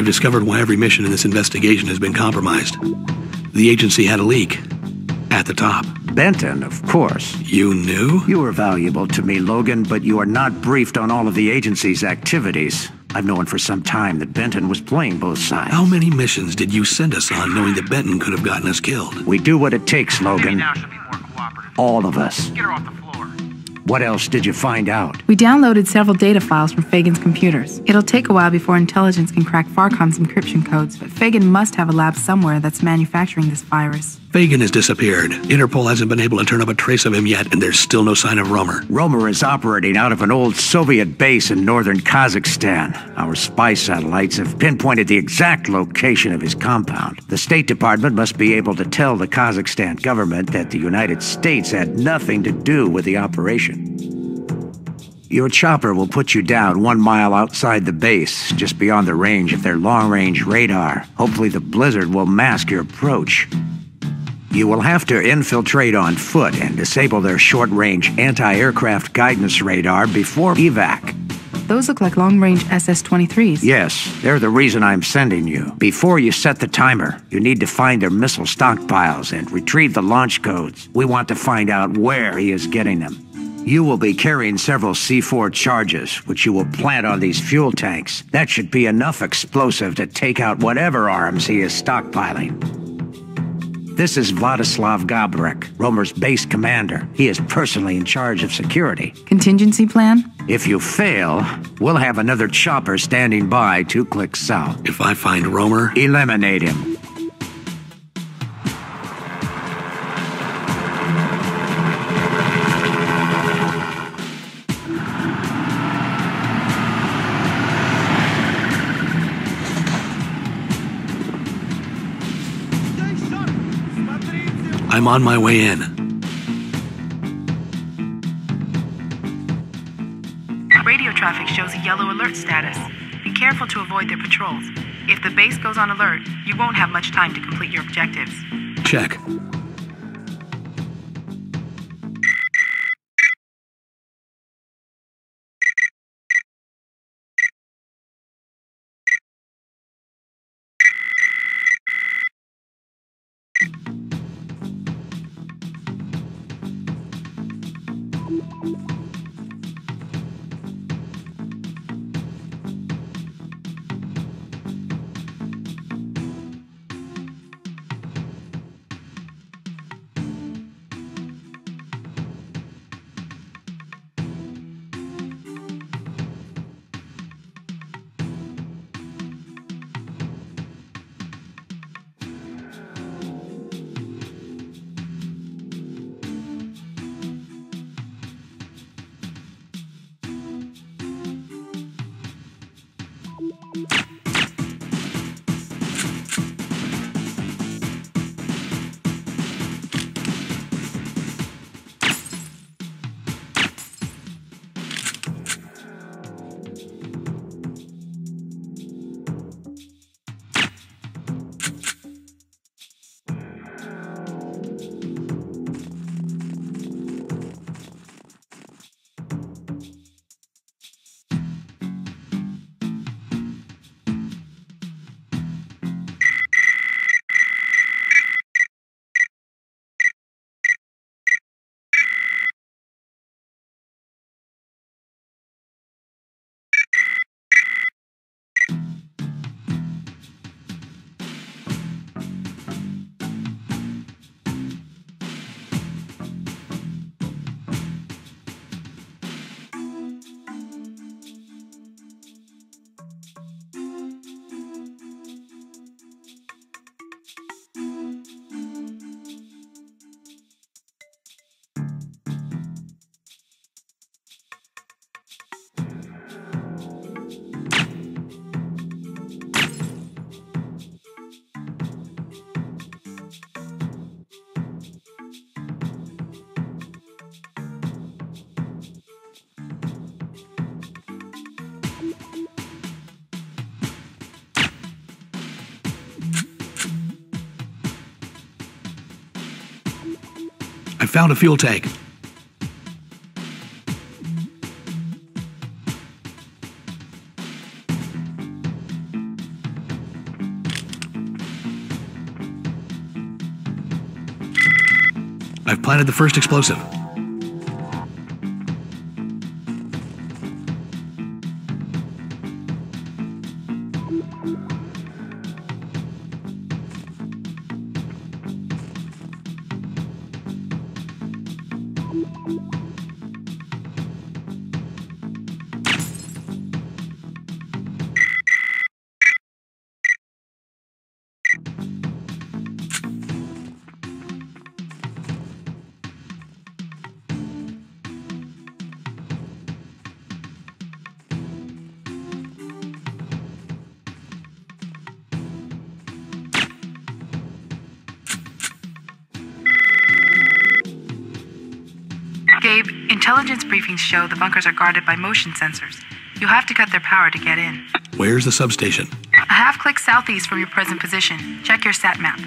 I've discovered why every mission in this investigation has been compromised. The agency had a leak. At the top. Benton, of course. You knew? You were valuable to me, Logan, but you are not briefed on all of the agency's activities. I've known for some time that Benton was playing both sides. How many missions did you send us on knowing that Benton could have gotten us killed? We do what it takes, Logan. now should be more cooperative. All of us. What else did you find out? We downloaded several data files from Fagan's computers. It'll take a while before intelligence can crack Pharcom's encryption codes, but Fagan must have a lab somewhere that's manufacturing this virus. Fagan has disappeared. Interpol hasn't been able to turn up a trace of him yet, and there's still no sign of Rhoemer. Rhoemer is operating out of an old Soviet base in northern Kazakhstan. Our spy satellites have pinpointed the exact location of his compound. The State Department must be able to tell the Kazakhstan government that the United States had nothing to do with the operation. Your chopper will put you down one mile outside the base, just beyond the range of their long-range radar. Hopefully the blizzard will mask your approach. You will have to infiltrate on foot and disable their short-range anti-aircraft guidance radar before evac. Those look like long range SS 23s. Yes, they're the reason I'm sending you. Before you set the timer, you need to find their missile stockpiles and retrieve the launch codes. We want to find out where he is getting them. You will be carrying several C4 charges, which you will plant on these fuel tanks. That should be enough explosive to take out whatever arms he is stockpiling. This is Vladislav Gabrek, Rhoemer's base commander. He is personally in charge of security. Contingency plan? If you fail, we'll have another chopper standing by two clicks south. If I find Rhoemer, Eliminate him. I'm on my way in. Radio traffic shows a yellow alert status. Be careful to avoid their patrols. If the base goes on alert, you won't have much time to complete your objectives. Check. I found a fuel tank. I've planted the first explosive. Intelligence briefings show the bunkers are guarded by motion sensors. You'll have to cut their power to get in. Where's the substation? A half click southeast from your present position. Check your sat map.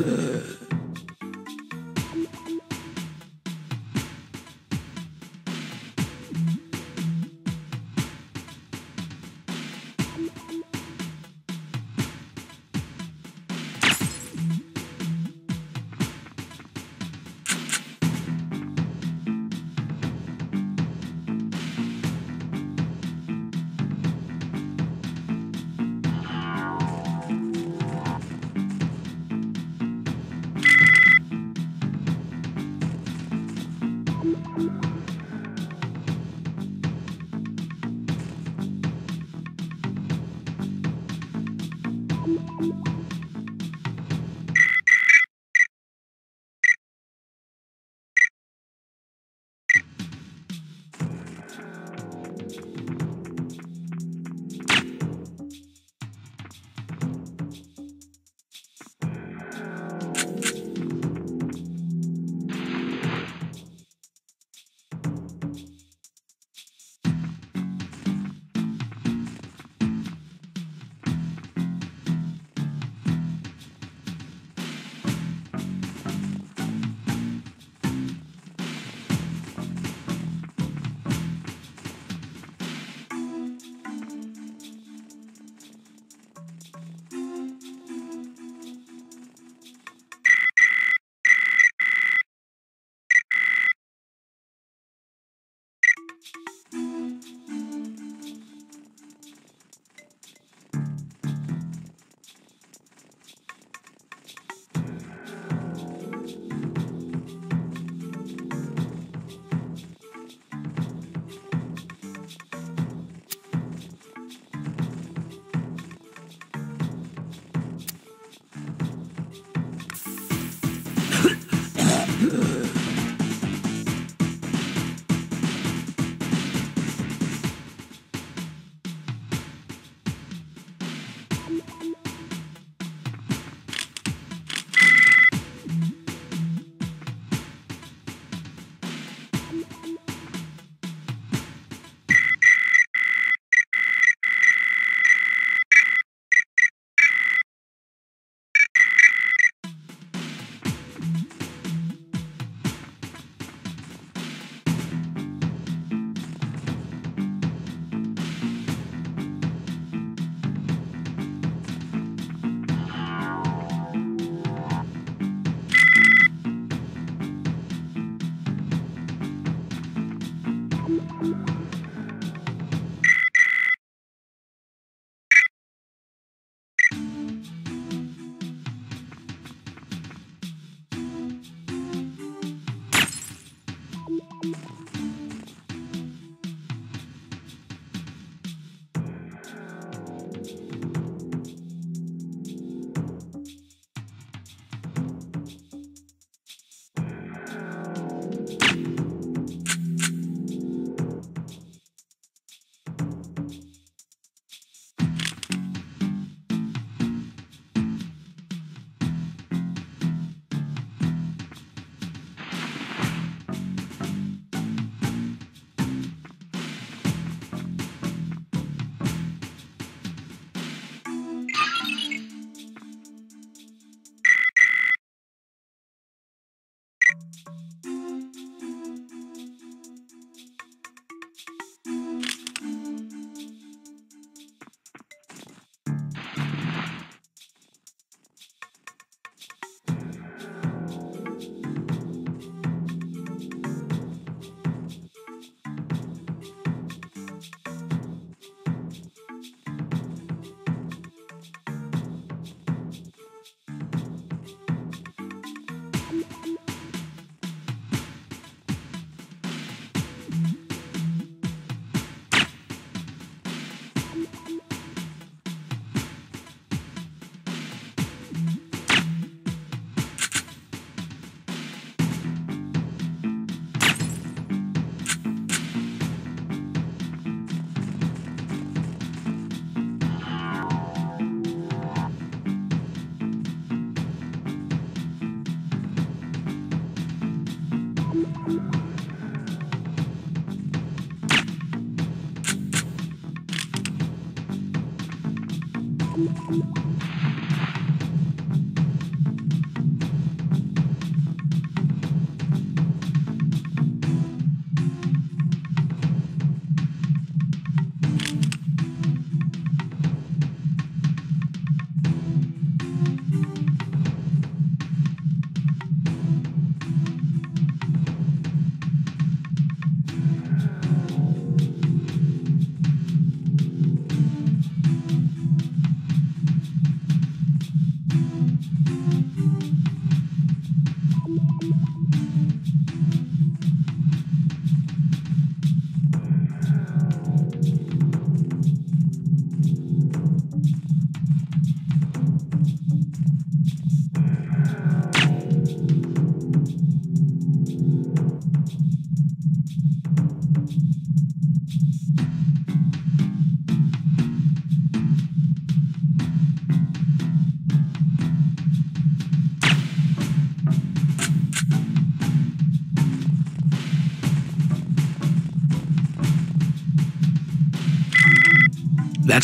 Uh,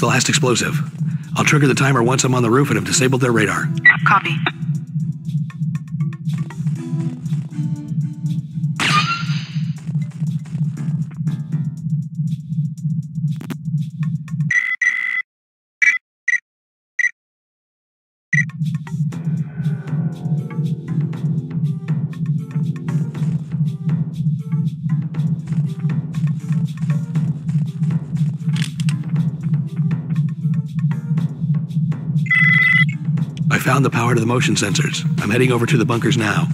The last explosive. I'll trigger the timer once I'm on the roof and have disabled their radar. Copy. Found the power to the motion sensors. I'm heading over to the bunkers now.